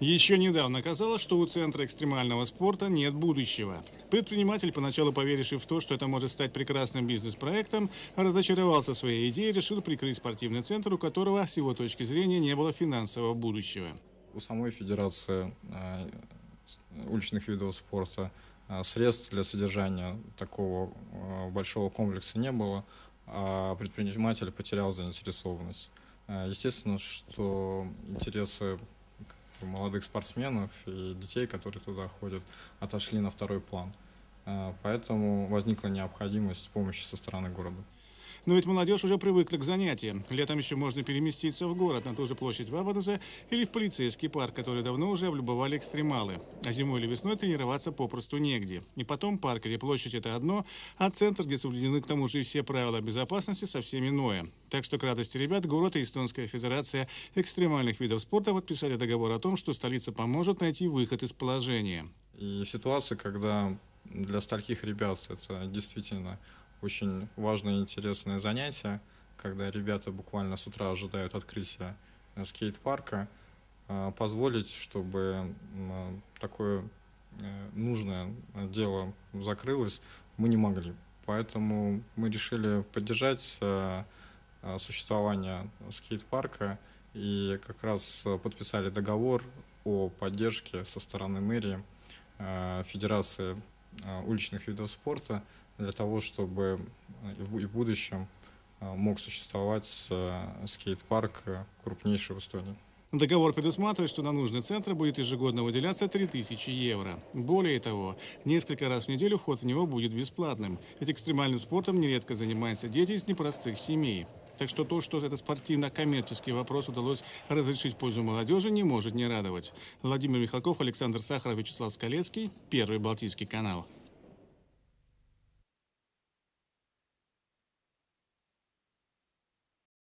Еще недавно казалось, что у Центра экстремального спорта нет будущего. Предприниматель, поначалу поверивший в то, что это может стать прекрасным бизнес-проектом, разочаровался своей идее и решил прикрыть спортивный центр, у которого, с его точки зрения, не было финансового будущего. У самой Федерации э, уличных видов спорта э, средств для содержания такого э, большого комплекса не было, а предприниматель потерял заинтересованность. Естественно, что интересы молодых спортсменов и детей, которые туда ходят, отошли на второй план. А, поэтому возникла необходимость помощи со стороны города. Но ведь молодежь уже привыкла к занятиям. Летом еще можно переместиться в город, на ту же площадь Вабадуса или в полицейский парк, который давно уже облюбовали экстремалы. А зимой или весной тренироваться попросту негде. И потом парк или площадь – это одно, а центр, где соблюдены к тому же и все правила безопасности, совсем иное. Так что, к радости ребят, город и Эстонская Федерация экстремальных видов спорта подписали договор о том, что столица поможет найти выход из положения. И ситуация, когда для стольких ребят это действительно очень важное и интересное занятие, когда ребята буквально с утра ожидают открытия э, скейт-парка, э, позволить, чтобы такое э, нужное дело закрылось, мы не могли. Поэтому мы решили поддержать существование скейт-парка и как раз подписали договор о поддержке со стороны мэрии Федерации уличных видов спорта для того, чтобы э, и в будущем э, мог существовать э, скейт-парк крупнейший в Эстонии. Договор предусматривает, что на нужный центр будет ежегодно выделяться 3000 евро. Более того, несколько раз в неделю вход в него будет бесплатным. Ведь экстремальным спортом нередко занимаются дети из непростых семей. Так что то, что этот спортивно-коммерческий вопрос удалось разрешить в пользу молодежи, не может не радовать. Владимир Михалков, Александр Сахаров, Вячеслав Скалецкий, Первый Балтийский канал.